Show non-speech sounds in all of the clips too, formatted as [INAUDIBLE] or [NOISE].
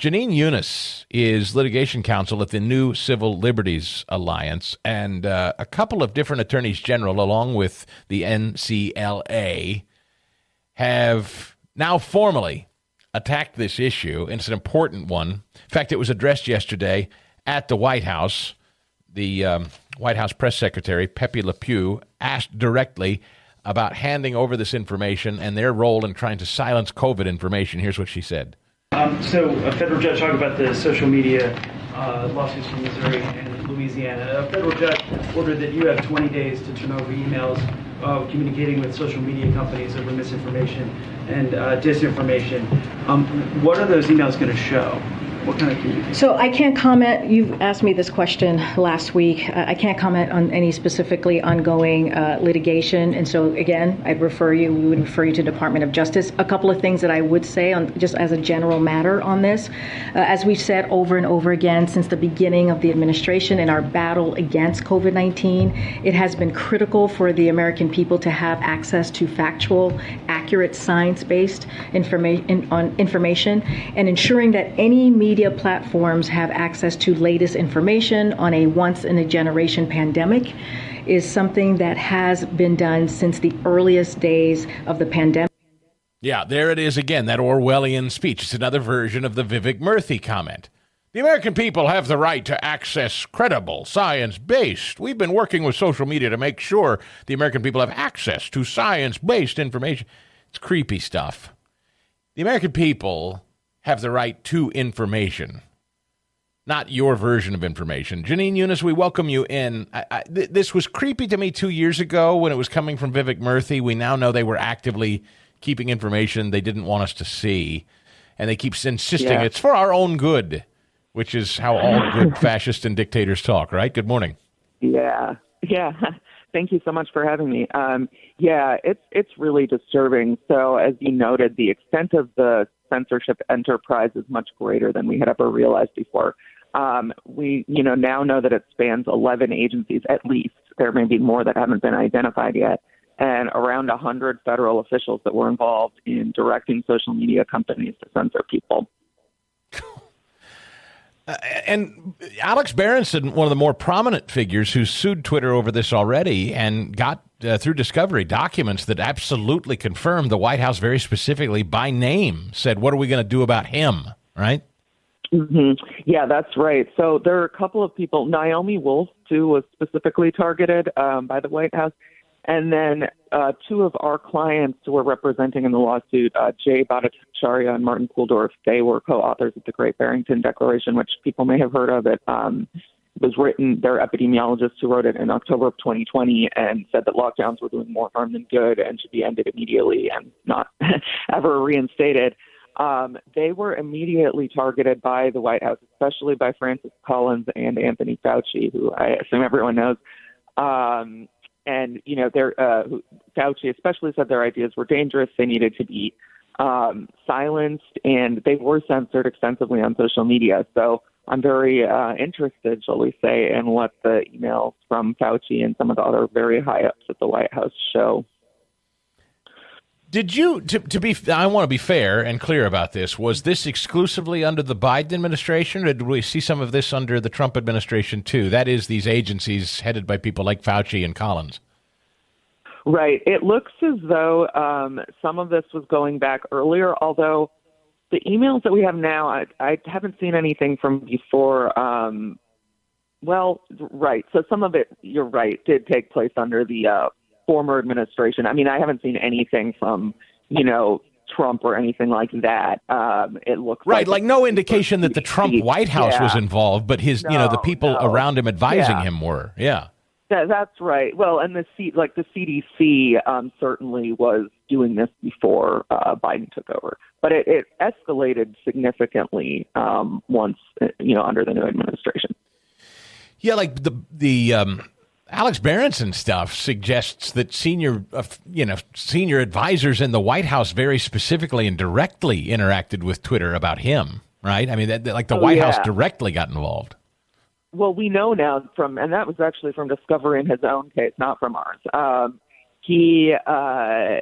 Jenin Younes is litigation counsel at the New Civil Liberties Alliance, and uh, a couple of different attorneys general, along with the NCLA, have now formally attacked this issue, and it's an important one. In fact, it was addressed yesterday at the White House. The um, White House press secretary, Pepe Le Pew, asked directly about handing over this information and their role in trying to silence COVID information. Here's what she said. Um, so, a federal judge talked about the social media uh, lawsuits from Missouri and Louisiana. A federal judge ordered that you have 20 days to turn over emails uh, communicating with social media companies over misinformation and uh, disinformation. Um, what are those emails going to show? What kind of? So I can't comment. You asked me this question last week. I can't comment on any specifically ongoing uh, litigation. And so again, I'd refer you. We would refer you to Department of Justice. A couple of things that I would say on just as a general matter on this, uh, as we've said over and over again since the beginning of the administration in our battle against COVID-19, it has been critical for the American people to have access to factual, accurate, science-based information on information, and ensuring that any media media platforms have access to latest information on a once in a generation pandemic is something that has been done since the earliest days of the pandemic. Yeah, there it is again, that Orwellian speech. It's another version of the Vivek Murthy comment. The American people have the right to access credible, science based. We've been working with social media to make sure the American people have access to science based information. It's creepy stuff. The American people have the right to information, not your version of information. Jenin Younes, we welcome you in. I, I, th- this was creepy to me two years ago when it was coming from Vivek Murthy. We now know they were actively keeping information they didn't want us to see, and they keep insisting yeah. it's for our own good, which is how all [LAUGHS] good fascists and dictators talk. Right? Good morning. Yeah, yeah. [LAUGHS] Thank you so much for having me. Um, yeah, it's it's really disturbing. So, as you noted, the extent of the censorship enterprise is much greater than we had ever realized before. Um, we, you know, now know that it spans 11 agencies at least. There may be more that haven't been identified yet, and around 100 federal officials that were involved in directing social media companies to censor people. Uh, and Alex Berenson, one of the more prominent figures who sued Twitter over this already and got uh, through discovery documents that absolutely confirm the White House very specifically by name said, "What are we going to do about him?" Right? Mm-hmm. Yeah, that's right. So there are a couple of people. Naomi Wolf too was specifically targeted um, by the White House, and then uh, two of our clients who were representing in the lawsuit, uh, Jay Bhattacharya and Martin Kulldorff, they were co-authors of the Great Barrington Declaration, which people may have heard of. It um, was written. They're epidemiologists who wrote it in October of 2020 and said that lockdowns were doing more harm than good and should be ended immediately and not [LAUGHS] ever reinstated. Um, they were immediately targeted by the White House, especially by Francis Collins and Anthony Fauci, who I assume everyone knows. Um, and you know, their uh, Fauci especially said their ideas were dangerous. They needed to be um, silenced, and they were censored extensively on social media. So I'm very uh, interested, shall we say, in what the emails from Fauci and some of the other very high ups at the White House show. Did you to, to be? I want to be fair and clear about this. Was this exclusively under the Biden administration, or did we see some of this under the Trump administration too? That is, these agencies headed by people like Fauci and Collins. Right. It looks as though um, some of this was going back earlier, although the emails that we have now, I, I haven't seen anything from before. Um, well, right. So some of it, you're right, did take place under the uh, former administration. I mean, I haven't seen anything from, you know, Trump or anything like that. Um, it looks right, like, like no indication that the Trump White House yeah. was involved, but his, no, you know, the people no. around him advising yeah. him were. Yeah. That, that's right. Well, and the C, like the CDC um, certainly was doing this before uh, Biden took over, but it, it escalated significantly um, once you know under the new administration. Yeah, like the the um, Alex Berenson stuff suggests that senior uh, you know senior advisors in the White House very specifically and directly interacted with Twitter about him. Right? I mean, that, like the oh, White yeah. House directly got involved. Well, we know now from, and that was actually from discovering his own case, not from ours. Um, he, uh,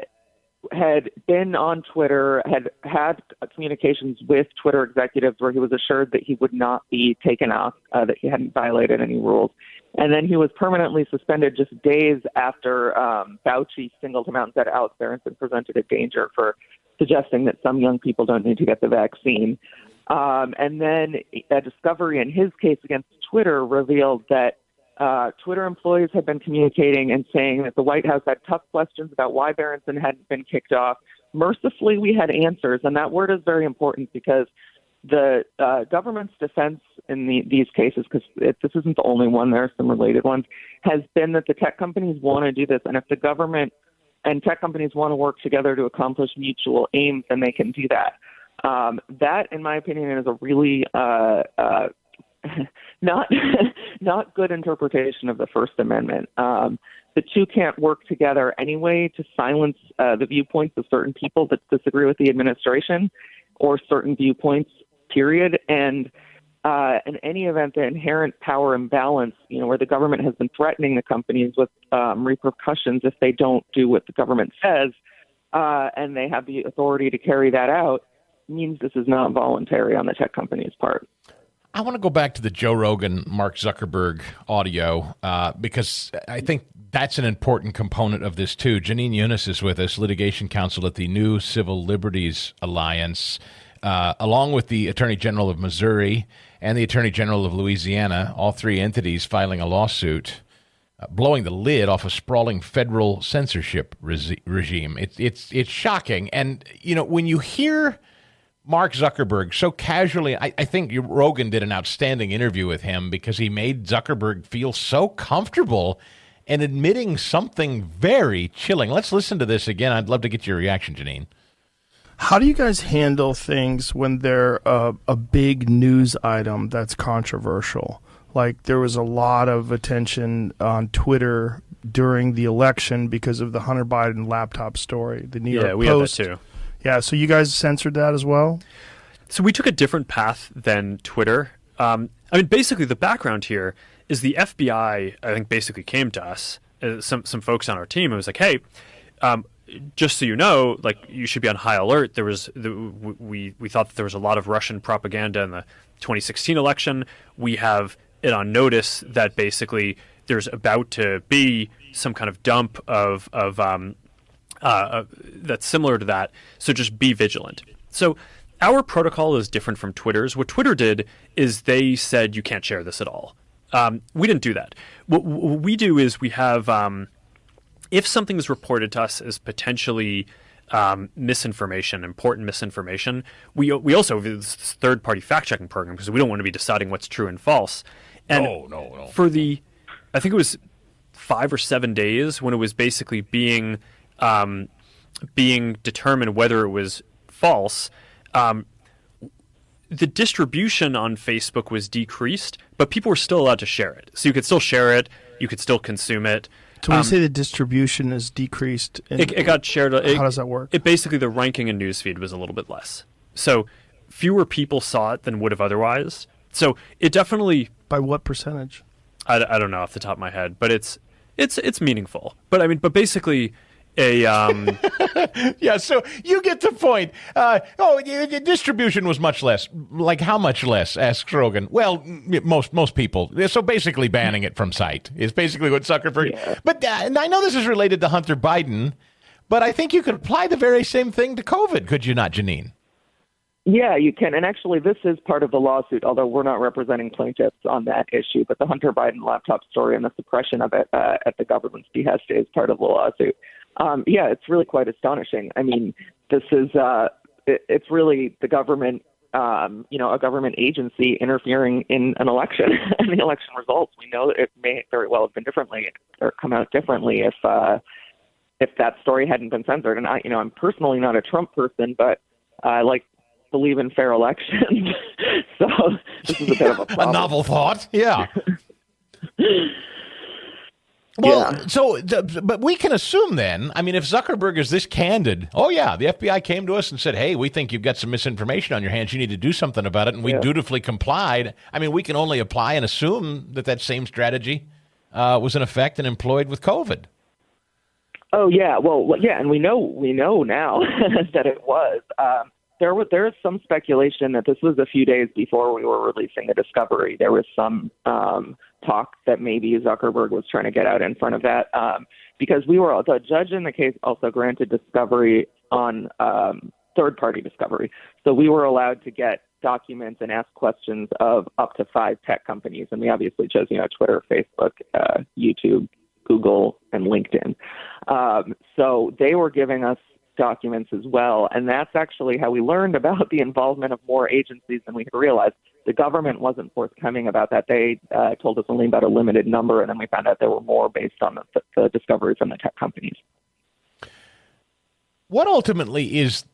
had been on Twitter, had had communications with Twitter executives where he was assured that he would not be taken off, uh, that he hadn't violated any rules. And then he was permanently suspended just days after um, Fauci singled him out and said Alex Berenson presented a danger for suggesting that some young people don't need to get the vaccine. Um, and then a discovery in his case against Twitter revealed that uh, Twitter employees had been communicating and saying that the White House had tough questions about why Berenson hadn't been kicked off. Mercifully, we had answers, and that word is very important because the uh, government's defense in the, these cases, because this isn't the only one, there are some related ones, has been that the tech companies want to do this, and if the government and tech companies want to work together to accomplish mutual aims, then they can do that. Um, that, in my opinion, is a really uh, uh, [LAUGHS] not [LAUGHS] not good interpretation of the First Amendment. Um, the two can't work together anyway to silence uh, the viewpoints of certain people that disagree with the administration or certain viewpoints. Period. And uh, in any event, the inherent power imbalance, you know, where the government has been threatening the companies with um, repercussions if they don't do what the government says, uh, and they have the authority to carry that out, means this is not voluntary on the tech company's part. I want to go back to the Joe Rogan, Mark Zuckerberg audio uh, because I think that's an important component of this too. Jenin Younes is with us, litigation counsel at the New Civil Liberties Alliance, uh, along with the Attorney General of Missouri and the Attorney General of Louisiana, all three entities filing a lawsuit. Uh, blowing the lid off a sprawling federal censorship re- regime. It's it's it's shocking, and you know when you hear Mark Zuckerberg so casually. I, I, think Rogan did an outstanding interview with him because he made Zuckerberg feel so comfortable and admitting something very chilling. Let's listen to this again. I'd love to get your reaction, Jenin. How do you guys handle things when they're a, a big news item that's controversial? Like there was a lot of attention on Twitter during the election because of the Hunter Biden laptop story. The New York yeah, York we Post. have that too. Yeah, so you guys censored that as well? So we took a different path than Twitter. Um, I mean, basically, the background here is the FBI. I think basically came to us, uh, some some folks on our team, and was like, "Hey, um, just so you know, like you should be on high alert. There was the, we we thought that there was a lot of Russian propaganda in the 2016 election. We have it on notice that basically there's about to be some kind of dump of of um, uh, that's similar to that. So just be vigilant. So our protocol is different from Twitter's. What Twitter did is they said you can't share this at all. Um, we didn't do that. What, what, we do is we have um, if something is reported to us as potentially um, misinformation, important misinformation, we we also have this third party fact checking program because we don't want to be deciding what's true and false. And no, no, no. For the, I think it was five or seven days when it was basically being um, being determined whether it was false, um, the distribution on Facebook was decreased, but people were still allowed to share it. So you could still share it, you could still consume it. So when um, you say the distribution is decreased, it, it, got shared. It, how does that work? It basically the ranking in newsfeed was a little bit less. So fewer people saw it than would have otherwise. So it definitely by what percentage? I, I don't know off the top of my head, but it's it's it's meaningful. But I mean, but basically a um [LAUGHS] yeah so you get the point uh, oh the distribution was much less like how much less asks rogan well most most people so basically banning it from sight is basically what zuckerberg yeah. but uh, and i know this is related to hunter biden but i think you could apply the very same thing to covid could you not janine yeah, you can. And actually, this is part of the lawsuit, although we're not representing plaintiffs on that issue. But the Hunter Biden laptop story and the suppression of it uh, at the government's behest is part of the lawsuit. Um, yeah, it's really quite astonishing. I mean, this is uh, it, it's really the government, um, you know, a government agency interfering in an election [LAUGHS] and the election results. We know that it may very well have been differently or come out differently if uh, if that story hadn't been censored. And I, you know, I'm personally not a Trump person, but I like believe in fair elections. [LAUGHS] so this is a bit of a, [LAUGHS] a novel thought. Yeah. Well, yeah. so, but we can assume then, I mean, if Zuckerberg is this candid, oh, yeah, the FBI came to us and said, hey, we think you've got some misinformation on your hands. You need to do something about it. And we yeah. dutifully complied. I mean, we can only apply and assume that that same strategy uh, was in effect and employed with COVID. Oh yeah, well yeah, and we know we know now [LAUGHS] that it was. Um, there was there is some speculation that this was a few days before we were releasing the discovery. There was some um, talk that maybe Zuckerberg was trying to get out in front of that um, because we were the judge in the case also granted discovery on um, third party discovery, so we were allowed to get documents and ask questions of up to five tech companies, and we obviously chose you know Twitter, Facebook, uh, YouTube, Google, and LinkedIn. Um, so they were giving us documents as well. And that's actually how we learned about [LAUGHS] the involvement of more agencies than we had realized. The government wasn't forthcoming about that. They uh, told us only about a limited number, and then we found out there were more based on the, the discovery from the tech companies. What ultimately is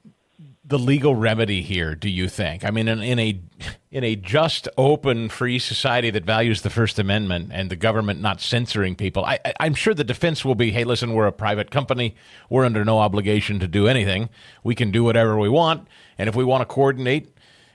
the legal remedy here? Do you think? I mean, in, in, a in a just, open, free society that values the First Amendment and the government not censoring people, I, I'm sure the defense will be, "Hey, listen, we're a private company. We're under no obligation to do anything. We can do whatever we want, and if we want to coordinate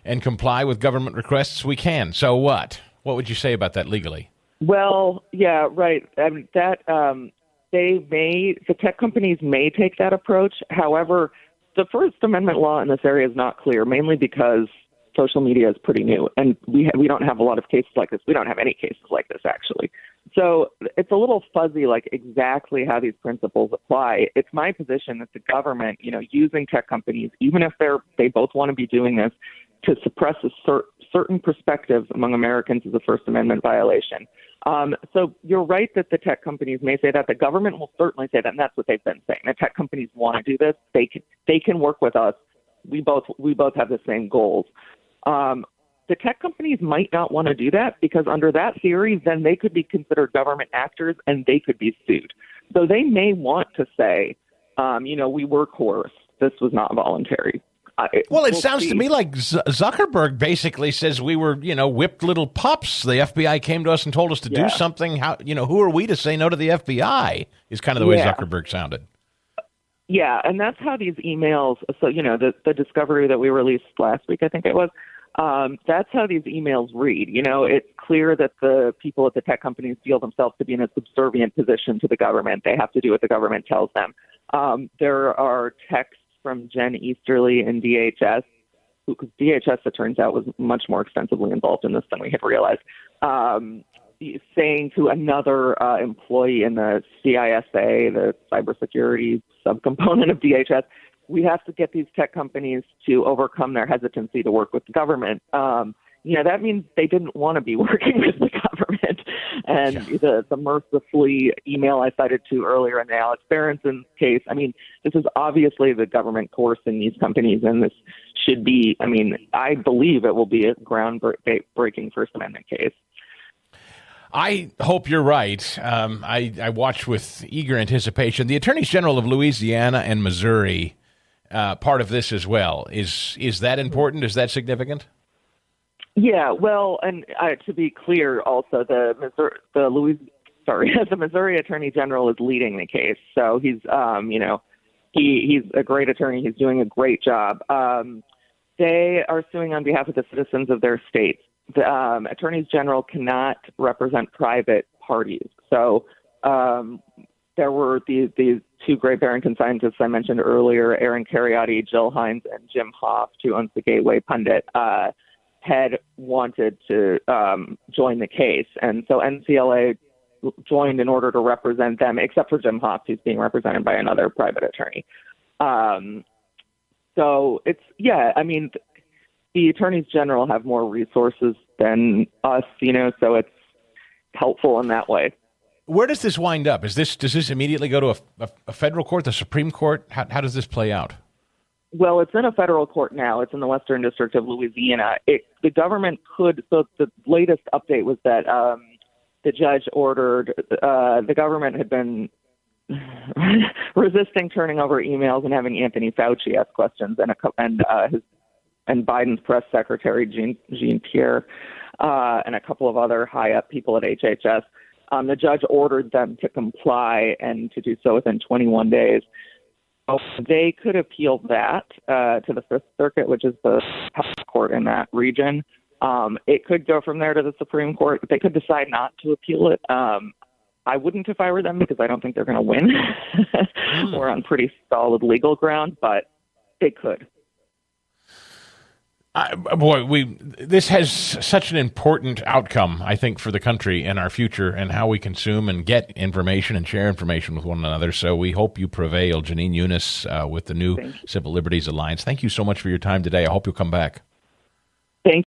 and comply with government requests, we can. So what? What would you say about that legally?" Well, yeah, right. I mean, that um, they may the tech companies may take that approach. However the First Amendment law in this area is not clear, mainly because social media is pretty new, and we ha- we don't have a lot of cases like this. We don't have any cases like this actually. So it's a little fuzzy, like exactly how these principles apply. It's my position that the government, you know, using tech companies, even if they're they both want to be doing this, to suppress a cer- certain perspectives among Americans is a First Amendment violation. Um, so you're right that the tech companies may say that. The government will certainly say that, and that's what they've been saying. The tech companies want to do this. They can they can work with us. We both we both have the same goals. Um, the tech companies might not want to do that because under that theory, then they could be considered government actors and they could be sued. So they may want to say, um, you know, we were coerced. This was not voluntary. I, well, it we'll sounds see. to me like Z- Zuckerberg basically says we were, you know, whipped little pups. The FBI came to us and told us to yeah. do something. How, you know, who are we to say no to the FBI? Is kind of the way yeah. Zuckerberg sounded. Yeah, and that's how these emails. So, you know, the the discovery that we released last week, I think it was. Um, that's how these emails read. You know, it's clear that the people at the tech companies feel themselves to be in a subservient position to the government. They have to do what the government tells them. Um, there are texts from Jen Easterly in DHS, because DHS, it turns out, was much more extensively involved in this than we had realized, um, saying to another uh, employee in the CISA, the cybersecurity subcomponent of DHS, we have to get these tech companies to overcome their hesitancy to work with the government. Um, you know, that means they didn't want to be [LAUGHS] working with the government. And yeah. the, the mercifully email I cited to earlier in the Alex Berenson case, I mean, this is obviously the government coercing these companies, and this should be, I mean, I believe it will be a groundbreaking First Amendment case. I hope you're right. Um, I, I watch with eager anticipation. The attorneys general of Louisiana and Missouri, uh, part of this as well. Is is that important? Is that significant? Yeah, well, and uh, to be clear, also the Missouri, the Louis, sorry, [LAUGHS] the Missouri Attorney General is leading the case, so he's, um, you know, he he's a great attorney. He's doing a great job. Um, they are suing on behalf of the citizens of their states. The um, attorneys general cannot represent private parties, so um, there were the the two Great Barrington scientists I mentioned earlier, Aaron Kheriaty, Jill Hines, and Jim Hoft, who owns the Gateway Pundit. Uh, had wanted to um, join the case, and so NCLA joined in order to represent them, except for Jim Hoft, who's being represented by another private attorney. Um, so it's yeah, I mean, the attorneys general have more resources than us, you know, so it's helpful in that way. Where does this wind up? Is this does this immediately go to a, a, a federal court, the Supreme Court? How, how does this play out? Well, it's in a federal court now. It's in the Western District of Louisiana. It, the government could. So the latest update was that um, the judge ordered uh, the government had been [LAUGHS] resisting turning over emails and having Anthony Fauci ask questions, and a, and uh, his and Biden's press secretary Jean Jean Pierre uh, and a couple of other high up people at HHS. Um, the judge ordered them to comply and to do so within 21 days they could appeal that uh, to the Fifth Circuit, which is the highest court in that region. Um, it could go from there to the Supreme Court. They could decide not to appeal it. Um, I wouldn't if I were them because I don't think they're going to win. [LAUGHS] We're on pretty solid legal ground, but they could. I, boy, we this has such an important outcome, I think, for the country and our future and how we consume and get information and share information with one another. So we hope you prevail, Jenin Younes, uh, with the new Civil Liberties Alliance. Thank you so much for your time today. I hope you'll come back. Thank